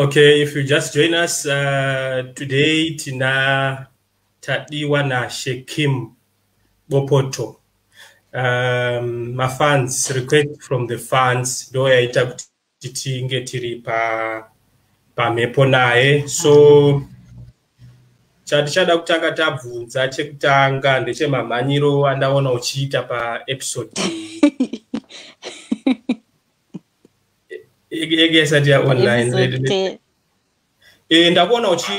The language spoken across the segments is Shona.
Okay, if you just join us uh, today, tina tadiwa na Shekim Bopoto. Um, my fans request from the fans ndo yaita kuti tinge tiri pa pamhepo naye so chatichada kutanga tabvunza chekutanga ndechemamhanyiro andaona uchiita paepisode ege online yaonline e ndakuona uchi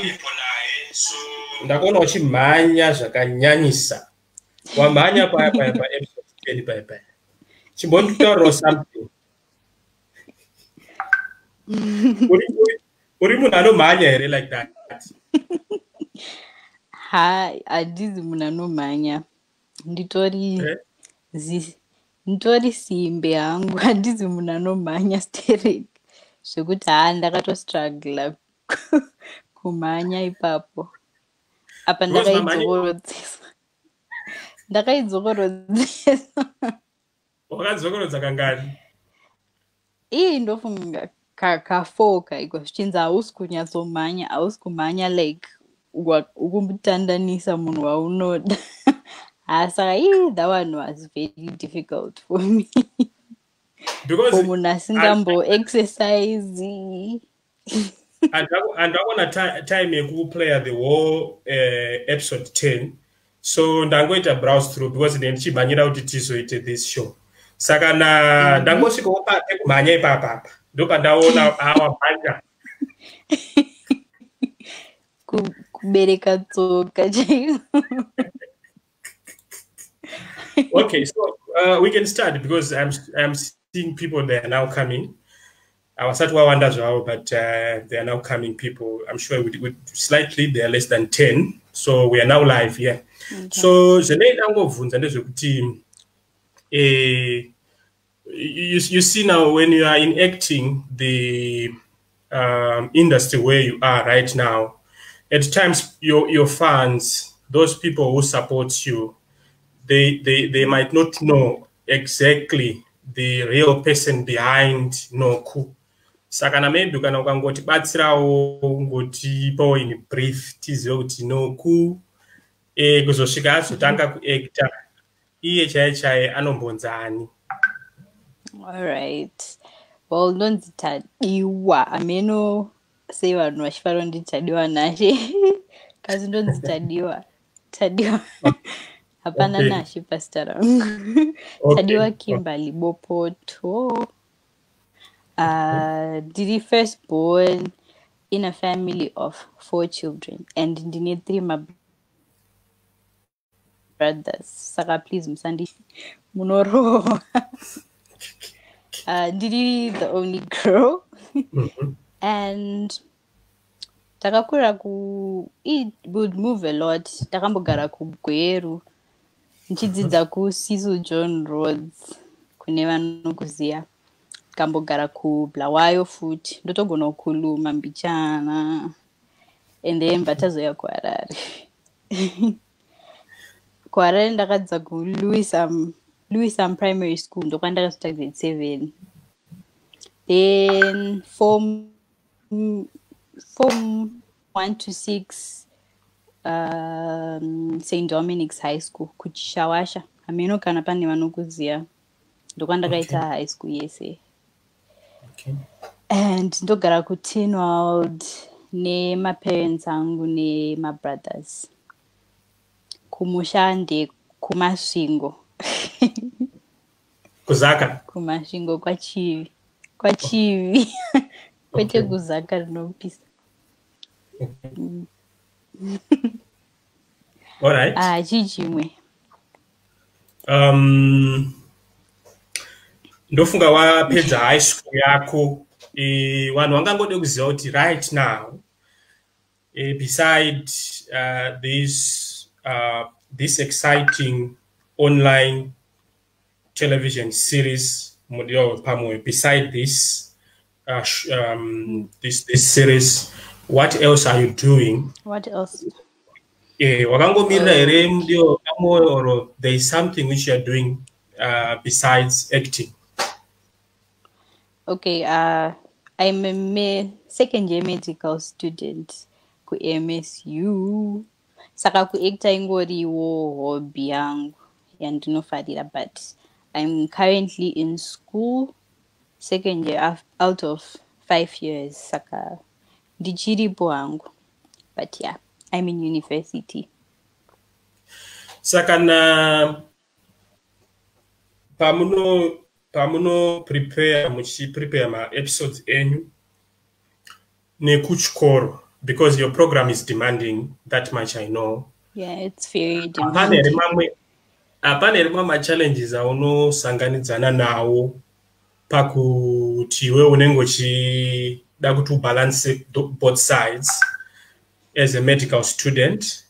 ndakuona uchimhanya zvakanyanyisa. Wamhanya paya paya paepisode paya paya. Chimbonditaurirawo something? Uri munhu anomhanya here like that? Hai handizi munhu anomhanya. Nditori eh? nditori simbe hangu. Handizi munhu anomhanya sterek zvekuti haa ndakatostrugla kumhanya ipapo. Apa ndakaidzokorodzeso ndakaidzokorodzeso wakadzokorodza kangani? Ii ndofunga kafour kaiko zvichinzi hausi kunyatsomhanya hausi kumhanya like ukumbotandanisa munhu waunoda. Saka ii that one was very difficult for me munhu asingamboexercise handakona time yekuplaya the whole uh, episode 10 so ndangoita browse through because ne ndichimhanyira kuti tizoite this show. Saka na mhm. ndangosvikawo pekumhanya ipapapa ndopandaona awamhanya kubereka tsoka chaiyo okay, so uh, we can start because I'm I'm seeing people that are now coming. I was at wonder as well, but uh, they are now coming people. I'm sure with, with slightly they are less than 10. So we are now live here. Okay. So zvene ndangobvunza ndezvekuti eh you, you see now when you are enacting the um, industry where you are right now, at times your your fans, those people who support you, they, they, they might not know exactly the real person behind noku. Saka namaybe kana ukangotibatsirawo ngotipawo in brief tizive kuti noku e, kuzosvika azotanga kuacta iye chaiye chaiye anombonzani. Allright well ndonzi tadiwa ameno sei vanhu vachifanira kuti tadiwa nashe kasi ndonzi tadiwa tadiwa hapana okay. nashi pasta rangu okay. tadiwa kimberly bopoto. Uh, ndiri first born in a family of four children and ndine three my brothers. Saka please musandi munorohwa uh, ndiri the only girl. Mm -hmm. and takakurira ku it would move a lot. Takambogara kugweru ndichidzidza kusisu john roads kune vanokuziva kambogara kublawayo futi ndotogona kukhuluma mbichana and then mbatazoya kuharare kuharare ndakadzidza kuluisam primary school ndokwandakasvita grade seven. Then form form one to six um, st dominic's high school kuchishawasha. Hameno kana pane vanokuziva ndokwandakaita okay. high school yese okay. and ndogara kutinwald nemaparents angu nemabrothers. Kumusha ndekumasvingo kuzaka? Kumasvingo kwachivi. Kwachivi. Kwete kuzaka rinopisa okay. mm. Alright ah chimwe um ndofunga wapedza high school yako. E, vanhu vangangode kuziva kuti right now e, beside uh, this uh, this exciting online television series pamwe beside this uh, um, this this series what else are you doing? What else? Eh wakangomirira here mudio pamwe or there is something which you are doing uh, besides acting? Okay uh, i'm a me second year medical student. Kumsu saka kuacta ingoriwo hobby yangu yandinofarira but i'm currently in school second year out of five years saka ndichiripo hangu but yeah i'm in university. Saka na pamuno pamuno prepare muchiprepare maepisodes enyu nekuchikoro because your program is demanding that much i know. Hapana here mamwe hapana here mamwe machallenges aunosanganidzana nawo pakuti iwe unenge uchida kuti balance both sides as a medical student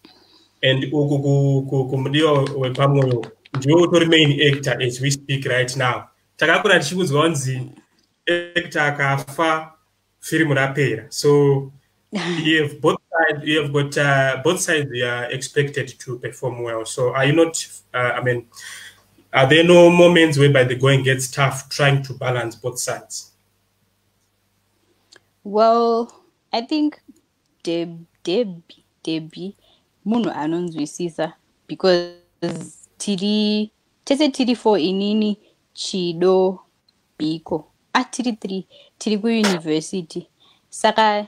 and kumudiwa wepamwoyo ndiwe utori main actor as we speak right now takakura tichikudzwa kunzi actor akafa firimu rapera so you have both sides you have got uh, both sides you are expected to perform well so are you not uh, i mean are there no moments whereby the going gets tough trying to balance both sides well i think deb deb debi munhu anonzwisisa because tiri tese tiri four inini chido biko. Ah, three tiri kuyunivhesity saka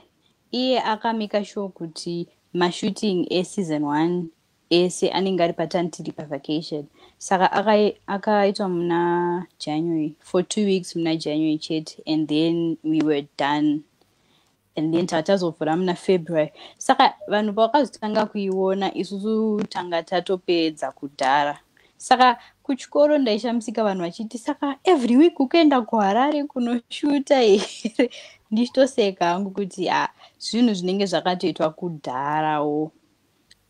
iye akamika sure kuti mashooting eseason one ese anenge ari patani tiri pavacation saka akaitwa muna january for two weeks muna january chete and then we were done and then tava tazovhura muna february. Saka vanhu pavakazotanga kuiona isusu tanga tatopedza kudhara. Saka kuchikoro ndaishamisika vanhu vachiti saka every week ukuenda kuharare kunoshuta here? Ndichitoseka hangu kuti a zvinhu zvinenge zvakatoitwa kudharawo.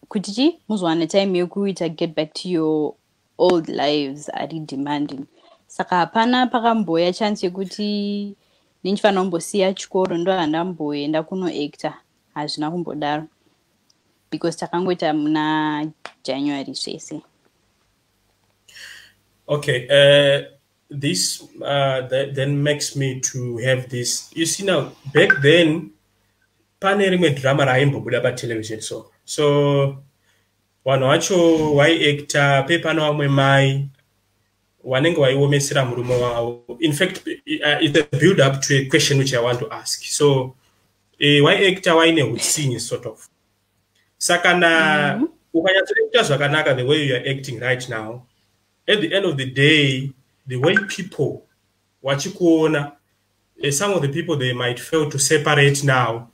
Kuti chi muzowana time yekuita get back to your old lives ari demanding? Saka hapana pakamboya chance yekuti ndinchifanira kumbosiya chikoro ndo handamboenda kunoacta hazvina kumbodaro. Because takangoita muna january zvese. Okay uh, this uh, th then makes me to have this. You see now back then pane rimwe drama raimbobuda patelevision so so vanhu vacho vaiacta pepano vamwe mai wanenge waiomesera murume wavo in fact uh, it's a build up to a question which i want to ask so uh, waiacta waine utsinyi sort of saka na mm -hmm. ukanyatsoita zvakanaka the way you are acting right now at the end of the day the way people wachikuona uh, some of the people they might fail to separate now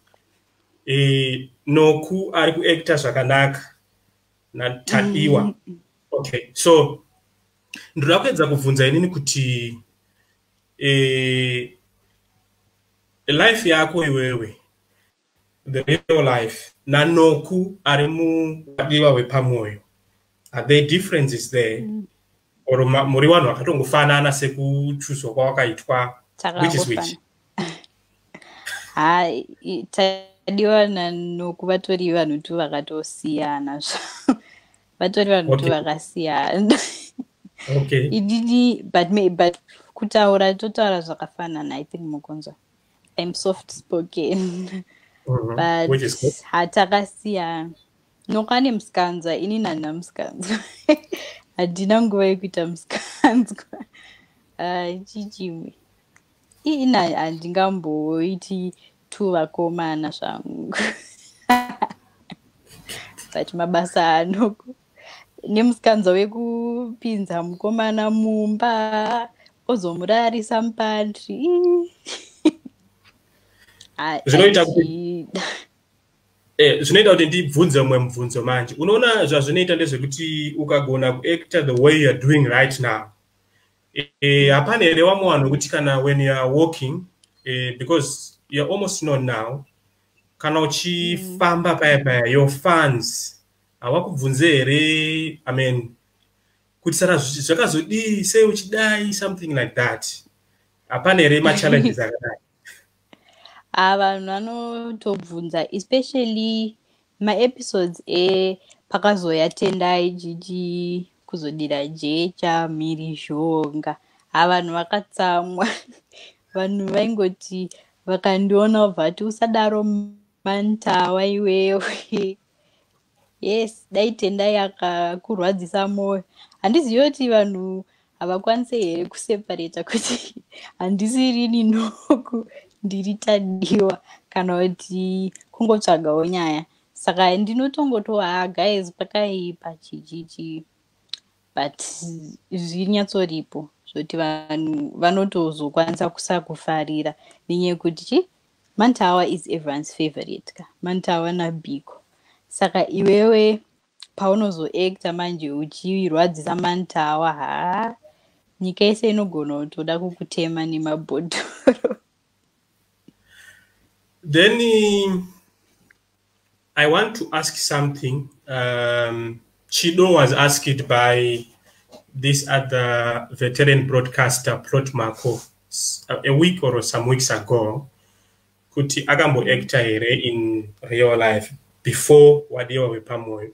uh, noku ari kuacta zvakanaka natadiwa mm -hmm. okay so ndoda kuedza kubvunza inini kuti e, life yako iwewe the real life nanoku ari muwadiwa wepamwoyo are there differences there? Mm. Or muri vanhu vakatongofanana sekuchuzwa kwawakaitwa which is which? hai tadiwa nanoku vatori vanhu tu vakatosiyana vatori vanhu tu vakasiyana okay. ididi but, but kutaura totaura zvakafanana i think mukonzwa. Im soft spoken. Mm -hmm. but hatakasiyana nokane musikanzwa ini nana musikanzwa handina nguva yekuita musikanzwa uh, chichimwe ina handingamboiti tu vakomana zvangu. But mabasa anoko nemusikanzwa wekupinza mukomana mumba ozomurarisa mupandri. Zvinoita eh, zvinoita kuti ndibvunze mumwe mubvunzo manje. Unoona zvazvinoita ndezvekuti ukagona kuacta the way youare doing right now. Eh, hapana here wamwe vanhu wekuti kana when youare walking eh, because youare almost known now kana uchifamba paya paya your funds hawakubvunze here amen kuti saka zvakazodii sei uchidai something like that. Hapana here machallenges akadai. A vanhu vanotobvunza especially maepisodes epakazoya tendai chichi kuzodira jecha mhiri zhonga ha vanhu vakatsamwa. Vanhu vaingoti vakandiona vati usadaro mantawa iwewe yes dai tendai akakurwadzisa mwoyo handizivi kuti vanhu havakwanise here kuseparata kuti handisirini noku ndiri tadiwa kana kuti kungotsvagawo nyaya. Saka ndinotongotoa ah, guys pakaipa chichichi but zvinyatsoripo zvoti vanhu vanotozokwanisa kusakufarira. Nenyaya yekuti chi mantawa is everyone's favorite ka mantawa nabiko saka iwewe paunozoacta manje uchirwadzisa mantawa ha nyika yese inogona kutoda kukutema nemabhodhoro. Then i want to ask something. Um, chido was asked by this other veteran broadcaster plot marco a week or some weeks ago kuti akamboacta here in real life before wadiwa wepamwoyo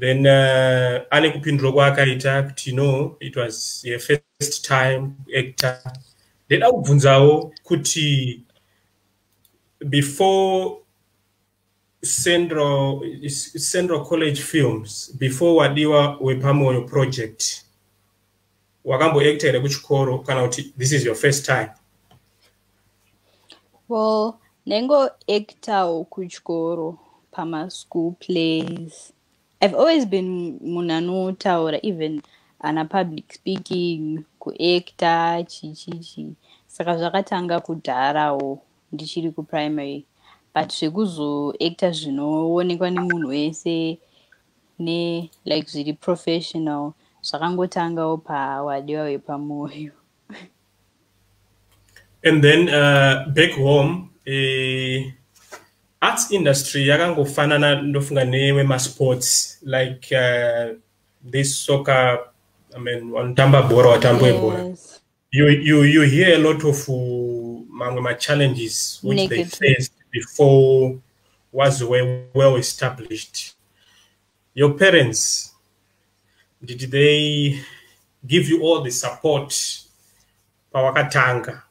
then uh, ane kupindura kwaakaita kuti no it was your first time actor. Ndeda kubvunzawo kuti before central, central college films before wadiwa wepamwoyo project wakamboacta here kuchikoro kana kuti this is your first time? Well ndengoactawo kuchikoro pama-school plays. I've always been munhu anotaura even ana public speaking kuacta chichichi. Saka zvakatanga kudharawo ndichiri kuprimary. But zvekuzoacta zvinoonekwa nemunhu wese ne like zviri professional zvakangotangawo pawadiwa wepamwoyo and then uh, back home uh, arts industry yakangofanana ndofunga newemasports like uh, this soccer i mean wanotamba bhora watambwe bhora yes. you, you, you hear a lot of uh, mamwe machallenges which Negative. they faced before was well, well established your parents did they give you all the support pawakatanga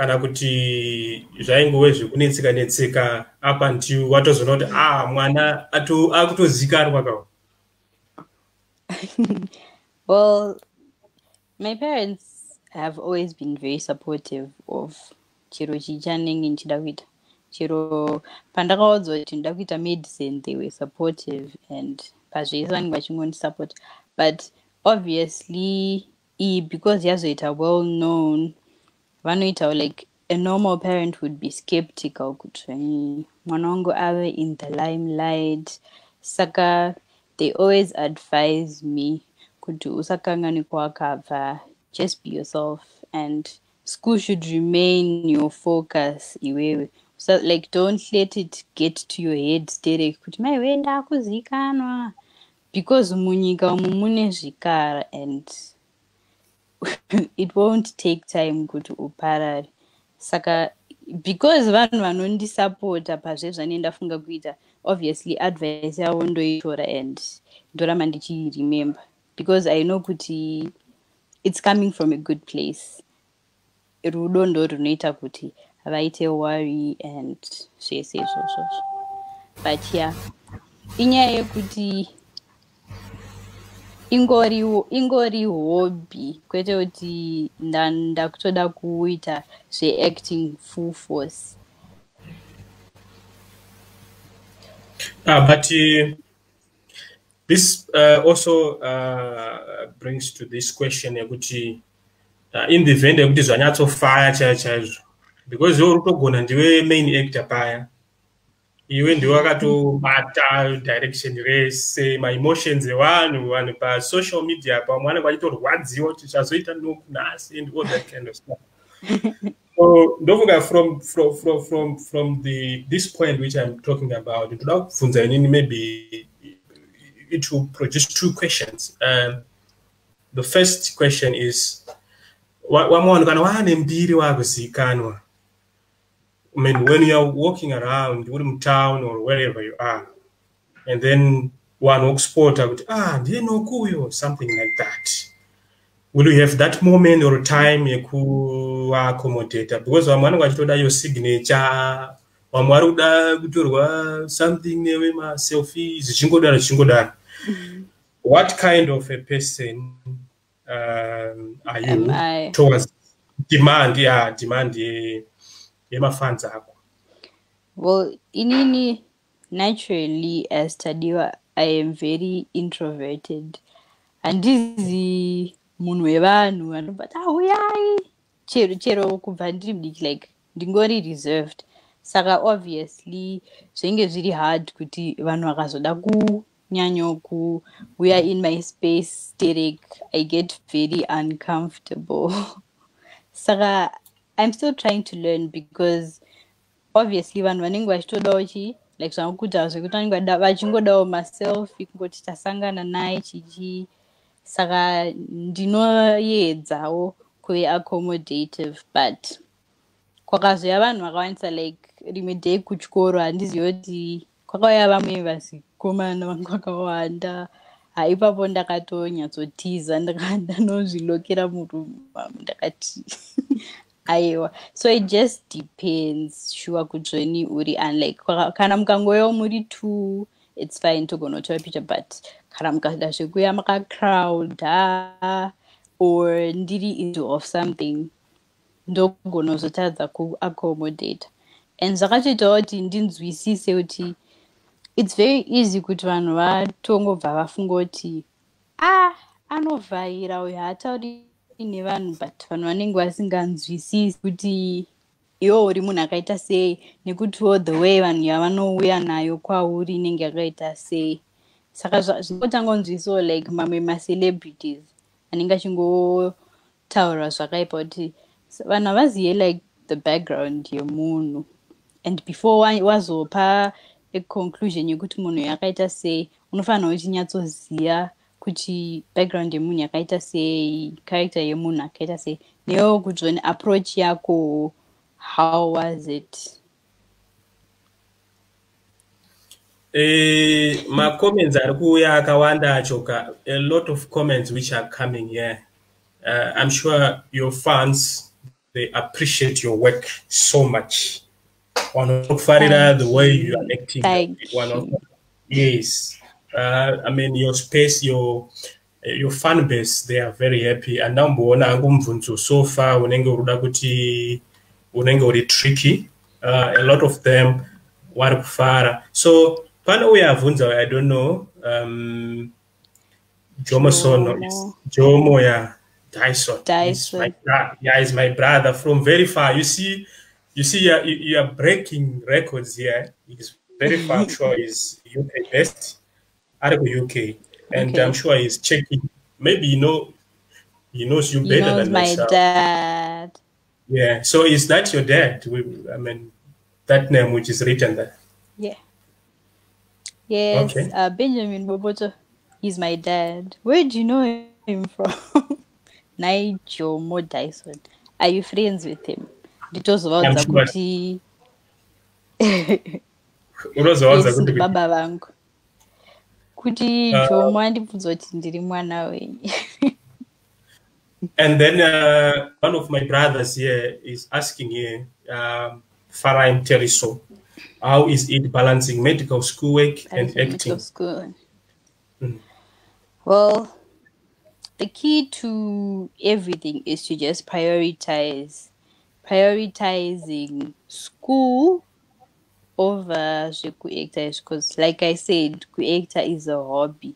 kana kuti zvaingove zvekunetseka netseka up until watozoona kuti ah mwana akutozikanwa kao well my parents have always been very supportive of chiro chichanenge ndichida kuita. Chiro pandakaudzwa kuti ndida kuita medicine they were supportive and pazvese vanenge vachingondisupport but obviously iyi because yazoita well known vanoitawo like a normal parent would be skeptical kuti mwana wangu ave in the limelight. Saka they always advise me kuti usakangani kwakabva just be yourself and school should remain your focus iwewe. So like don't let it get to your head sterek kuti maiwe ndakuzikanwa because munyika umu mune zvikara and it won't take time kuti uparare. Saka because vanhu vanondisapota pazve zvane ndafunga kuita obviously advice yavo ndoitora and ndoramba ndichiremember. Because i know kuti it's coming from a good place. Rudo ndo runoita kuti vaite worry and zvese izvozvozvo. But yeah inyaya yekuti ingori ingori hobby kwete kuti ndakutoda kuita zveacting full force. Uh, but uh, this uh, also uh, brings to this question yekuti uh, in the event yekuti zvanyatsofaya chaiyo chaizvo because iwo rutogona ndiwe main actor paya iwe ndiwe wakatobata direction rese maemotions evanhu vanhu pasocial media pamwe vanenge vachitorwadziwa kuti noku nhasi and all that kind of stuff so ndofunga from, from, from, from, from the, this point which i'm talking about ndoda kubvunza inini maybe it will produce two questions um, the first question is wamwe vanhu kana waane mbiri waakuzivikanwa I mean, when you're walking around, in town or wherever you are, and then one walks sport, I would, ah, do you know Kuyo? Something like that. will you have that moment or time yekuaccommodata because vamwe vanenge vachitoda your signature vamwe vari kuda kutorwa something newe maselfi zvichingodaro zvichingodaro mm-hmm. what kind of a person um, are you towards demand ya yeah, demand yemafans ako well inini naturally as tadiwa i am very introverted. Handizi munhu wevanhu vanobata huyai! Chero chero kubva ndiri mudiki like ndingori reserved. Saka obviously zvinge zviri hard kuti vanhu vakazoda kunyanyo kuuya in my space sterek i get very uncomfortable. Saka i'm still trying to learn because obviously vanhu vanenge vachitodawo chi like zvamukutaura zvekuti vanenge vachingodawo maselfi kungoti tasangana naye chichi. Saka ndinoedzawo kuve accommodative but kwakazoya vanhu vakawandisa like rimwe day kuchikoro handizivi kuti kwakauya vamwe vazikomana vangu vakawanda. Haipapo ndakatonyatsotiza ndanozvilokera muruma ndakati aiwa. So it just depends. Sure kudzveni uri unlike kana mukangoyawo muri two its fine togonotora picture but kana mukada zvekuya makacrowda or ndiri into of something ndogonozotadza kuaccommodata and zvakatoitawo kuti ndinzwisise kuti its very easy kuti vanhu vatongobva vafunga kuti ah anovhaira uyo haatauri nevanhu but vanhu vanenge vasinganzwisisi kuti iwo uri munhu akaita sei nekutiwo the way vanhu yavanouya nayo kwauri inenge yakaita sei. Saka zvinotanga kunzwisiwo like mamwe macelebrities anenge achingotaura zvakaipa kuti vanhu havazive like the background yemunhu and before wazopa econclusion yekuti munhu yakaita sei unofanira uchinyatsoziva kuti background yemunhu yakaita sei character yemunhu akaita sei newo kudzoni approach yako how was it? Eh, ma-comments ari kuuya akawanda achoka a lot of comments which are coming here. Uh, i'm sure your fans they appreciate your work so much. Wanokufarira the way you. are acting. Yes uh, i mean your space your your fan base they are very happy. Andamboona angu mubvunzo so far unenge uri kuda kuti unenge uri tricky. Uh, a lot of them wari kufara. So pane uyo abvunza i don't know um, jomo sono jomo ya dyson, dyson. My, yeah is my brother from very far. You see you see you are, you are breaking records here. He's very far. Sure he's uk best of uk and okay. i'm sure he's checking maybe you know he knows you better knows than my myself. dad yeah so is that your dad i mean that name which is written there yeah Yes, okay. uh, Benjamin Boboto. He's my dad. Where do you know him from? Nigel Mo Dyson. Are you friends with him? nditozovanza kuti unozovanza kuti baba vangu kuti uh, jomo kuti ndiri mwana wenyu and then uh, one of my brothers here is asking here um, faraim teriso how is it balancing medical schoolwork and acting? School. Mm. Well, the key to everything is to just prioritize prioritizing school over kuactor because like I said, kuactor is a hobby.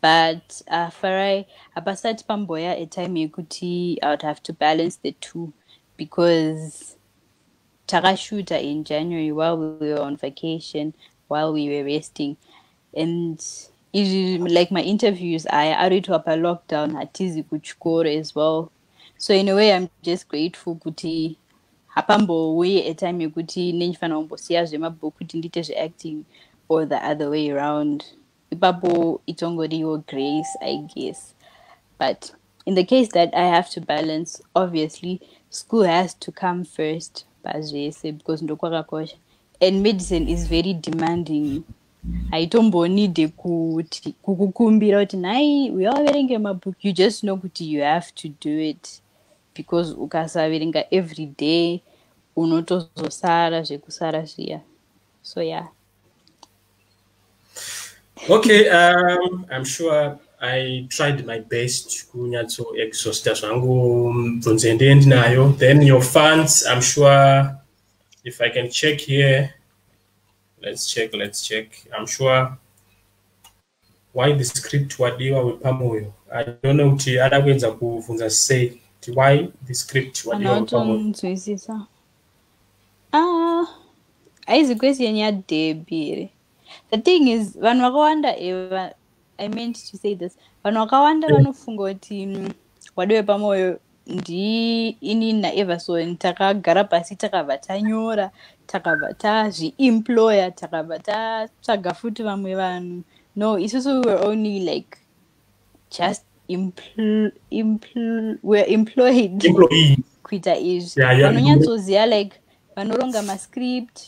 But uh, farai abasati pamboya a time yekuti I would have to balance the two because takashuta in January while we were on vacation, while we were resting. And like my interviews, I added up a lockdown at hatizi kuchikoro as well. So in a way, I'm just grateful kuti hapambouye atime yekuti nendifanira kumbosiya zvemabhuku kuti ndiite zveacting or the other way around. Ipapo itongoriwo grace i guess. But in the case that i have to balance obviously school has to come first bazvese because ndokwakakosha and medicine is very demanding. Haitombonide kukukumbira kuti nhai uya waverenge mabhuku. You just know kuti you have to do it because ukasaverenga every day unotozosara zvekusara zviya. So yeah. Okay um, i'm sure i tried my best kunyatso exhausta zvangu. Bvunzo ndee ndinayo then your funds i'm sure if i can check here let's check let's check. I'm sure why the script wadiwa wepamoyo? I don't know kuti ada kuedza kubvunza sei why the script? Wadiwa wepamoyonzwisisa ah haizi question yadebi here the thing is vanhu vakawanda eva i meant to say this vanhu vakawanda vanofunga kuti mm, wadiwe pamwoyo ndiini naeverson takagara pasi takabva tanyora takabva tazviemploya takabva tatsvaga futi vamwe vanhu. No isusu were only like just were employed. Kuita izvi. Vanonyatsoziva like vanoronga mascript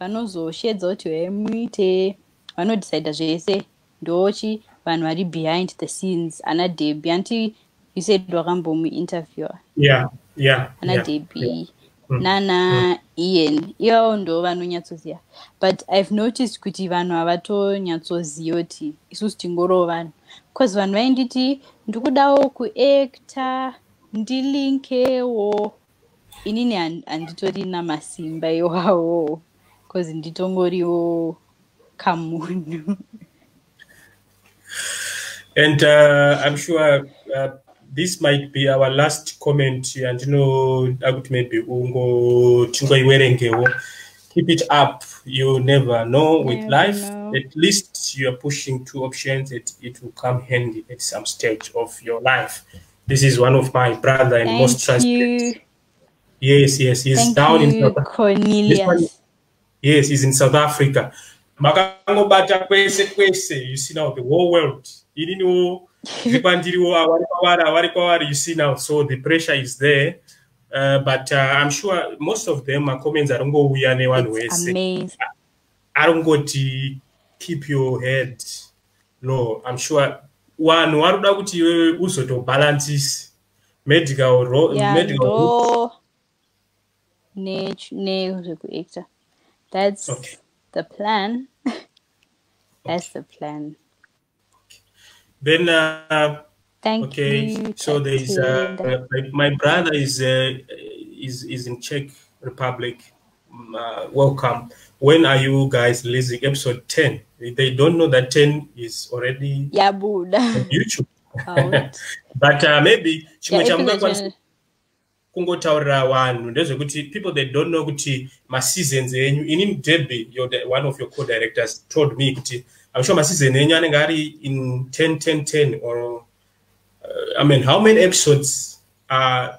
vanozoshedza kuti vemuite vanodecida zvese. Ndochi vanhu vari behind the scenes. Ana debi anti you said wakambomuinterviewer yeah, yeah, ana yeah, debi yeah. Mm, nana mm. ian. Ivavo ndo vanonyatsoziva but i've noticed kuti vanhu havatonyatsoziva kuti isusu tingorovo vanhu bcause vanhu vainditi ndikudawo kuacta ndilinkewo inini handitorina masimba iwawo bcause nditongoriwo kamunhu and uh, i'm sure uh, this might be our last comment andinoda kuti maybe ungotingoiwerengewo keep it up. You never know with never life. know. at least you are pushing two options it, it will come handy at some stage of your life. This is one of my brother and Thank most trusted yes yes he's Thank down you, in south cornelius. Yes he's in south africa. Makangobata kwese kwese. You see now the whole world. Ininiwo zvipandiriwo avari kwavari avari kwavari you see now so the pressure is there. Uh, but uh, i'm sure most of them are comments. I don't go we are anyone who is amazing. I don't go aringoti keep your head no i'm sure vanhu vari kuda kuti iwe uzotobalancisi medical nezvekuacta that's okay. the plan. That's the plan. Then uh, Thank okay you, so there is uh, my, my brother is uh, is is in czech republic. Uh, welcome when are you guys releasing episode 10 they don't know that 10 is already yabuda. on youtube. But uh, maybe chimwe chamungakwanisa kungotaurira vanhu ndezvekuti people they don't know kuti maseasons enyu inini deby one of your co-directors told me kuti i'm sure maseason enyu anenge ari in 10 10 10 or uh, i mean how many episodes are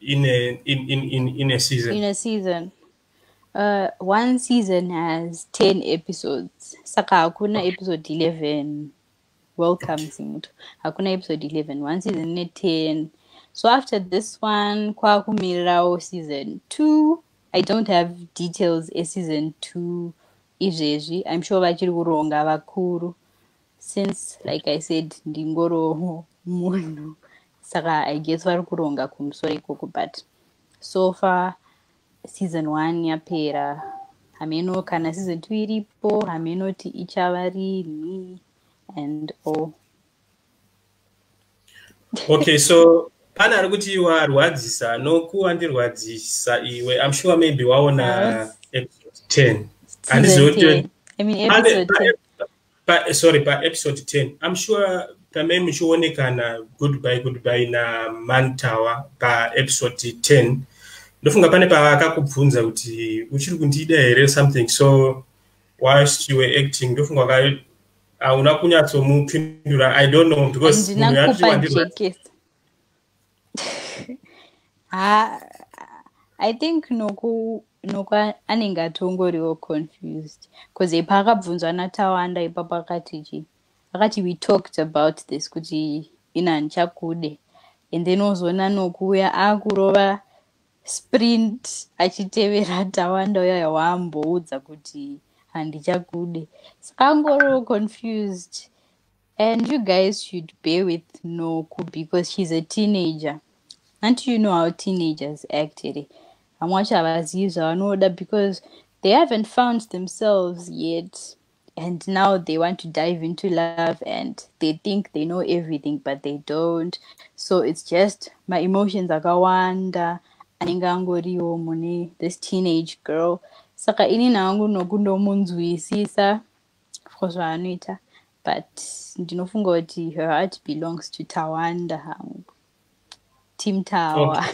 in a, in, in, in, in a season? In a season uh, one season has 10 episodes. Saka hakuna episode 11 welcome simuto hakuna episode 11 one season ine 10 so after this one kwakumirirawo season 2 i don't have details eseason 2 izvezvi. I'm sure vachiri kuronga vakuru. Since like i said ndingoro munhu. Saka i guess vari kuronga kumusoro ikoko but so far season one yapera. Hameno kana season two iripo hamenoti ichava rini and all. Okay so pane ari kuti warwadzisa nokuwandirwadzisa iwe i'm sure maybe waona episode 10 sorry paepisode 10 i'm sure pamai muchionekana goodby goodby namantawa paepisode 10 ndofunga pane pavakakubvunza kuti uchiri kundida here something so whilst you were acting ndofunga hauna kunyatsomupindura? I don't know because i think noku noku anenge atongoriwo confused bcause ipa akabvunzwa natawanda ipapo akati chi akati we talked about this kuti ina ndichakude and then ozoona nokuuya akurova sprint achitevera tawanda uya waamboudza kuti handichakude saka angoriwo confused. And you guys should bear with noku because she's a teenager. Until you know how teenagers actually vamwe vacho havazivi zvavanoda because they haven't found themselves yet. And now they want to dive into love and they think they know everything but they don't. So it's just my emotions akawanda anenge angoriwo mune this teenage girl. Saka ini nangu nokundomunzwisisa zvaanoita but ndinofunga kuti her heart belongs to tawanda hangu team tower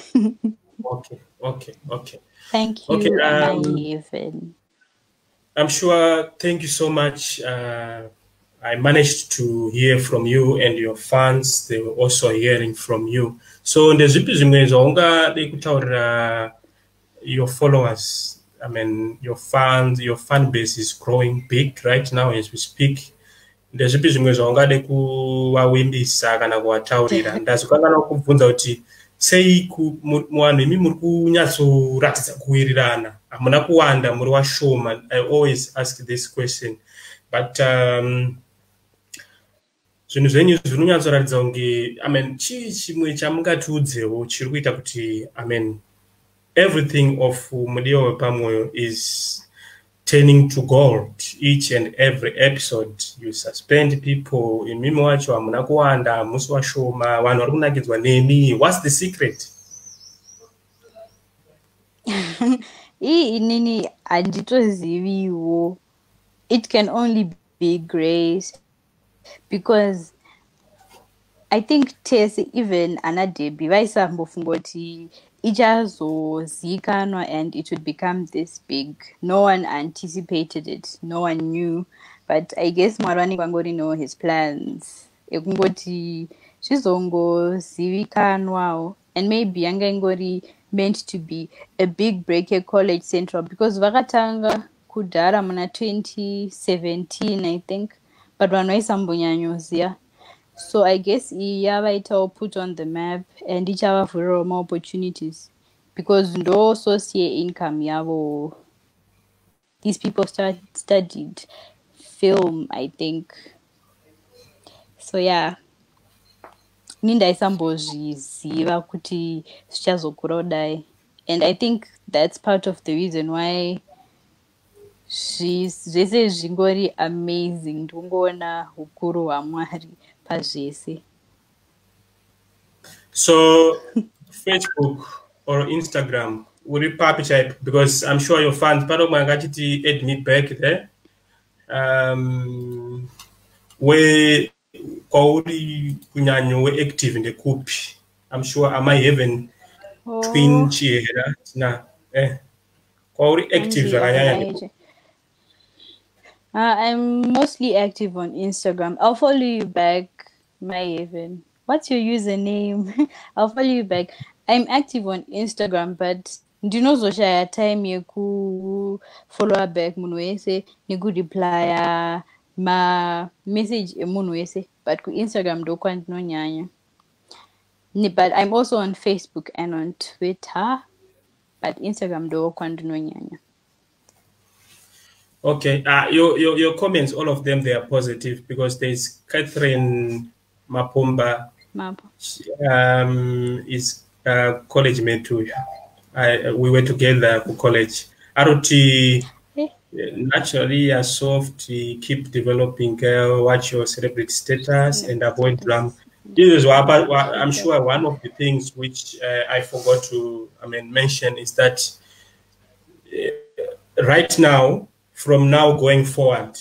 okay. Okay okay thank you Okay, um, I'm sure. Thank you so much. Uh, I managed to hear from you and your fans. They were also hearing from you. So ndezvipi zvimwe zvaungade kutaurira your followers? I mean, your fans, your fan base is growing big right now as we speak. Ndezvipi zvimwe zvaungade kuvawimbisa kana kuvataurira? Ndazokanganwa kubvunza kuti sei muvanhu imi muri kunyatsoratidza kuwirirana hamuna kuwanda muri washoma i always ask this question but um, zvinhu zvenyu zvinonyatsoratidza kunge i mean chii chimwe chamungatiudzewo chiri kuita kuti i mean everything of mudiwa wepamwoyo is turning to gold. Each and every episode you suspend people imimi wacho hamuna kuwanda hamusi washoma vanhu vari kunakidzwa nemi. What's the secret? Ii inini handitoziviwo. It can only be grace because i think tese even ana debi vaisambofunga kuti ichazozivikanwa and it would become this big. No one anticipated it. No one knew. But i guess mwari vanenge vangorinewo his plans. Ekungoti zvizongozivikanwawo and maybe yanga ingori meant to be a big break ecollege central because vakatanga kudhara muna 2017 i think but vanhu vaisambonyanyoziva so i guess iyi yavaitawo put on the map and ichavavhurirawo maopportunities because ndo source yeincome yavo these people start, studied film i think. So yeah. Ini ndaisambozviziva kuti zvichazokura kudai and i think that's part of the reason why zvese zvingori amazing. Ndikungoona ukuru hwamwari pazvese. So facebook or instagram uri papi chaipo because i'm sure your fans pano mwe angachiti add me back there. Um, we kwauri kunyanya weactive ndekupi i'm sure am i heaven twin chihera? Tina eh? Kwauri active zvakanyanya ndekupi? Uh, I'm mostly active on Instagram. I'll follow you back, my Haven. What's your username? I'll follow you back. I'm active on Instagram, but ndinozoshaya time yekufollowa back munhu wese nekureplya mamessage emunhu wese but kuinstagram ndokwandinonyanya but i'm also on facebook and on twitter but instagram ndokwandinonyanya Okay, uh, your, your your comments, all of them, they are positive because there's Catherine Mapomba, mapo um, is a college mate too. I we were together for college. Aruti, Eh. naturally, you're soft. Keep developing. Girl, watch your celebrity status and avoid drama. This is what, what- I'm sure one of the things which uh, I forgot to, I mean, mention is that uh, right now, from now going forward,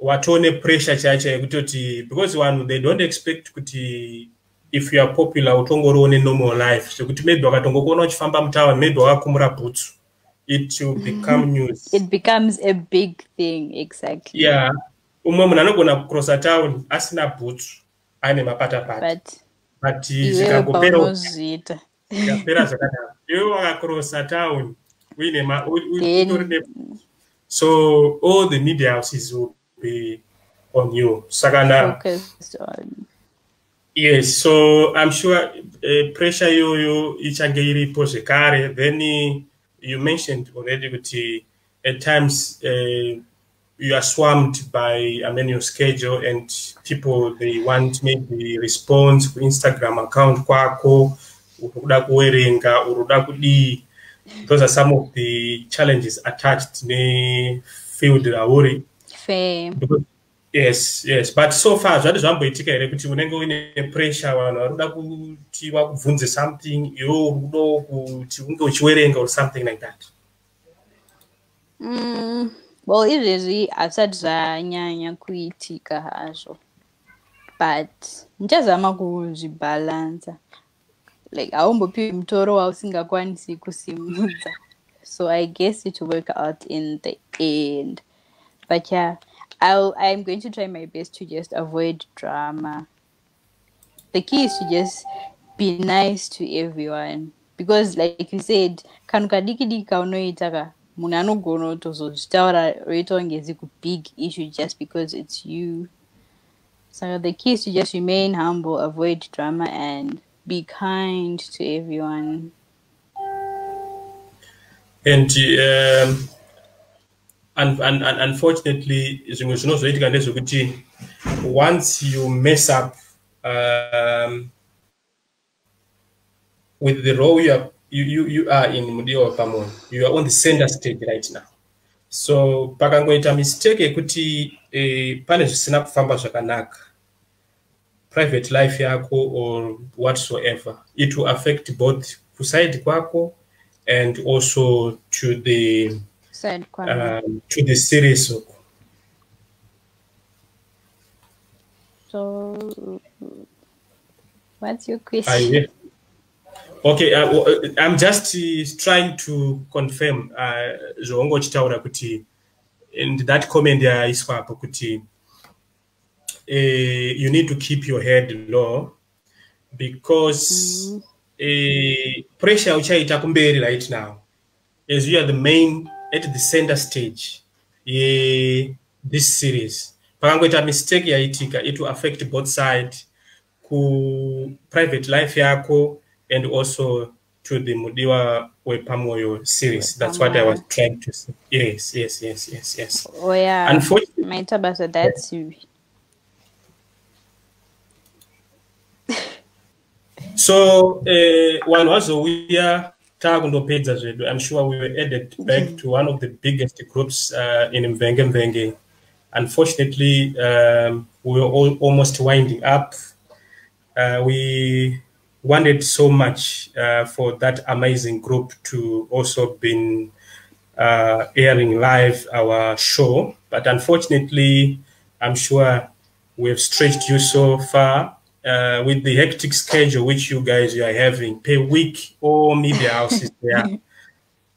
watone pressure chacho yekutoti because vanhu they don't expect kuti if you are popular utongoriwo nenormal life. Zvekuti maybe wakatongokuona uchifamba mutawa maybe wakakumura bhutsu it will become news. It becomes a big thing exactly. Yeah. Umwe munhu anogona kucrossa town asina bhutsu aine mapatapata. But but iwewe zvikangopera paunozviita zvikapera zvakadaro. Iwe wakacrossa town uine utori ne so all the media houses will be on you saka na focused on Yes, so I'm sure uh, pressure iyoyo ichange iripo zvekare. Then uh, you mentioned already kuti at times uh, you are swamped by I mean your schedule and people they want maybe response ku Instagram account kwako uruda kuwerenga uruda kudii those are some of the challenges attached ne field rauri yes yes. But so far zvati zvamboitika here kuti unenge uine pressure vanhu vari kuda kuti vakubvunze something iwe uri kudo kuti unge uchiwerenga or something like that. Mm, well izvezvi hazvisati zvanyanya kuitika hazvo but ndichazama kuzvibhalansa like haumbopiwi mutoro wausingakwanisi kusimudza so i guess it will work out in the end. But yeah I'll, i'm going to try my best to just avoid drama. The key is to just be nice to everyone. Because like you said kanhu kadiki diki kaunoita ka munhu anogona kutozozvitaura roita kunge ziku big issue just because it's you. So the key is to just remain humble avoid drama and be kind to everyone. And um, and, and, un- unfortunately, once you mess up um, with the role you are, you, you, are in Mudio Pamon, you are on the center stage right now. So pakangoita mistake yekuti eh, pane zvisina kufamba zvakanaka private life yako or whatsoever. It will affect both kuside kwako and also to the um, to the series so what's your question? Okay uh, i'm just uh, trying to confirm uh, zvaunga uchitaura kuti and that comment yaiswapo kuti uh, you need to keep your head low because mm. uh, pressure uchaita kumberi right now. As you are the main at the center stage ye this series. Pakangoita mistake yaitika. It will affect both side ku private life yako and also to the mudiwa wepamoyo series. That's what i was trying to say. Yes yes yes yes yes. Oh yeah. Unfortunately maita basa that's you so uh, vanhu vazouya taakundopedza zvedu i'm sure we were added back to one of the biggest groups uh, in mvenge mvenge. Unfortunately um, we were all almost winding up. Uh, we wanted so much uh, for that amazing group to also been airing live our show. But unfortunately i'm sure we have stretched you so far uh, with the hectic schedule which you guys are having per week or media houses there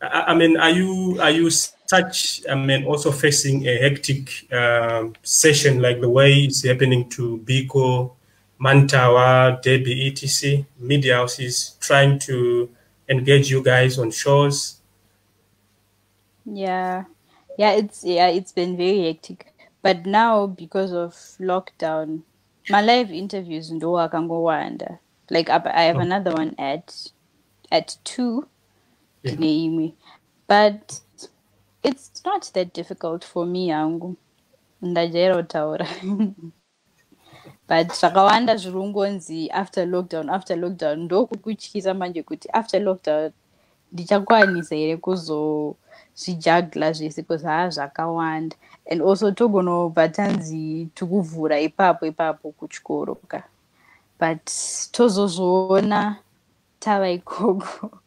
I, I, mean are you are you such i mean also facing a hectic um, session like the way it's happening to biko mantawa debbie etc? Media houses trying to engage you guys on shows. Yeah. Yeah it's yeah it's been very hectic. But now because of lockdown my-live interviews ndo akangowanda like i have oh. another one at at two. Yeah. but it's not that difficult for me yangu. Ndajaira kutaura but zvakawanda zviri kungonzi after lockdown after lockdown ndokukutyisa manje kuti after lockdown ndichakwanisa here kuzozvijagla zvese bcause haa zvakawanda. And also togonobva tanzi tikuvhura ipapo ipapo kuchikoro ka but tozozviona tava ikoko.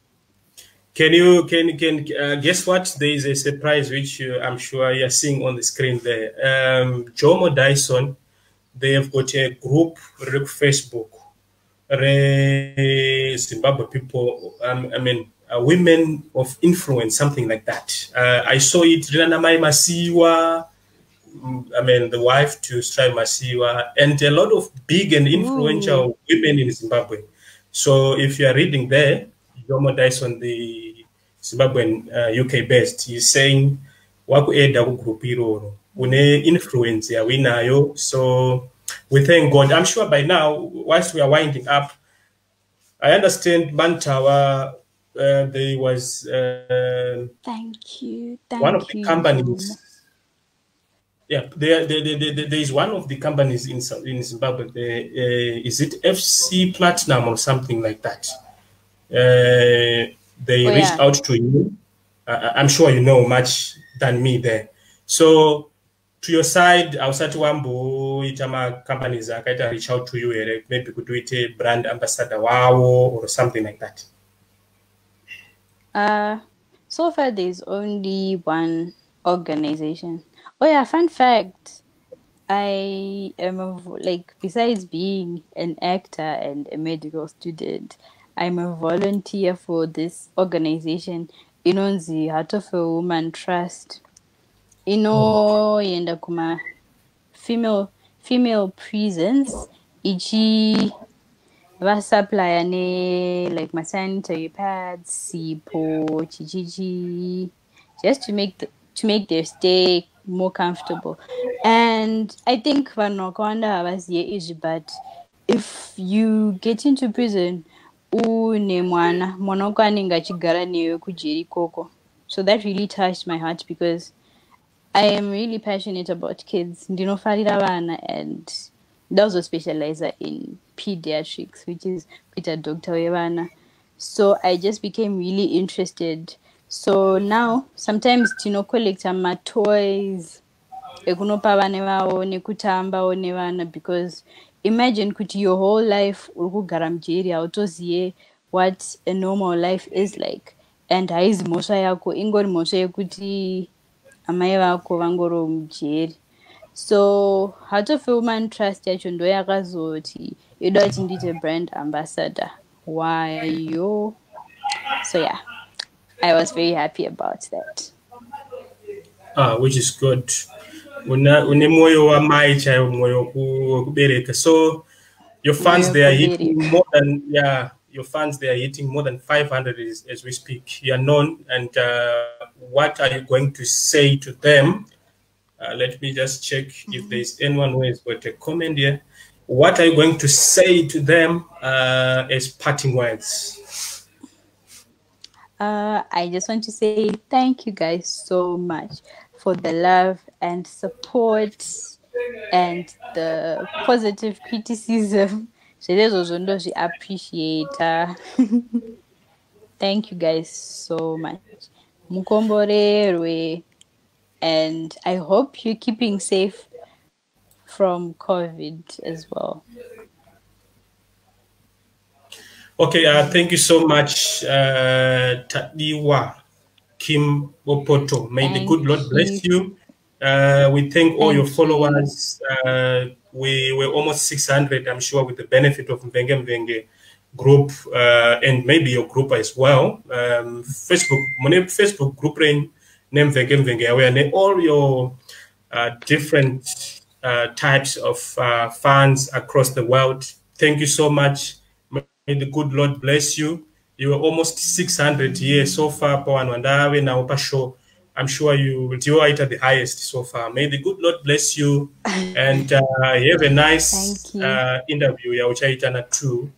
Can you can can uh, guess what? There is a surprise which you, i'm sure you're seeing on the screen there. Um, jomo dyson they have got a group riri kufacebook rezimbabwe people um, i mean uh, women of influence, something like that. Uh, I saw it, Rina Mai Masiwa, mm, I mean, the wife to Strive Masiwa, and a lot of big and influential Ooh. women in Zimbabwe. So if you are reading there, Jomo Dyson, the Zimbabwean uh, UK based, he's saying, wakueda kugroup iroro une influence yawinayo so we thank god i'm sure by now whilst we are winding up i understand mantawa uh, there was uh, thank you thank one of the you companies. Yeah there, there, there, there, there is one of the companies in, in zimbabwe there, uh, is it fc platinum or something like that? Uh, they Oh, reached yeah. out to you. Uh, i'm sure you know much than me there. So to your side ausati wamboita macompanies akaita reach out to you here maybe kuti uite brand ambassador wavo or something like that Uh, so far there's only one organization. Oh yeah, fun fact. I am a, like besides being an actor and a medical student, I'm a volunteer for this organization. Inonzi Heart of a Woman Trust. Inoenda kuma female female prisons ichi vasupplya ne like masanitary pads sipo chichichi just to make the, to make their stay more comfortable and i think vanhu vakawanda havazive izvi but if you get into prison une mwana mwana wako anenge achigara newe kujeri ikoko so that really touched my heart because I am really passionate about kids. Ndinofarira vana and ndakuzospecializa in pediatrics, which is kuita doctor wevana. So I just became really interested. So now sometimes tinocollecta matoys ekunopa vana vavo nekutambawo nevana because imagine kuti your whole life uri kugara mujeri hautozive what a normal life is like and haizi mhosva yako ingori mhosva yekuti amai vako vangoro mujeri so heart of a woman trust yacho ndo yakazoti yoda kuti ndiite brand ambassador. Wayo so yeah. I was very happy about that. Ah, which is good. Una- une mwoyo wamai chaiwo mwoyo weku- wekubereka so your fans they are hitting more than yeah your fans they are hitting more than 500 as, as we speak. You are known and uh, what are you going to say to them uh, let me just check if there's anyone who has got a comment here what are you going to say to them uh, as parting words Uh, I just want to say thank you guys so much for the love and support and the positive criticism. Zvirezo zvondozvi appreciata. Thank you guys so much. Mukomborerwe. And I hope you're keeping safe from COVID as well. Okay, uh, thank you so much, uh, Tadiwa Kim Opoto. May the good Lord bless you. Uh, we thank all Thank your you. followers. Uh, we were almost 600, I'm sure, with the benefit of Mvenge Mvenge group uh, and maybe your group as well. Um, Facebook, mune Facebook group rain name Mvenge ne- all your uh, different uh, types of uh, fans across the world. Thank you so much. May the good Lord bless you. You were almost 600 years so far, Pawan Wandawe, now show. I'm sure you will do it at the highest so far. May the good Lord bless you and uh, you have a nice uh, interview ya uchaitana too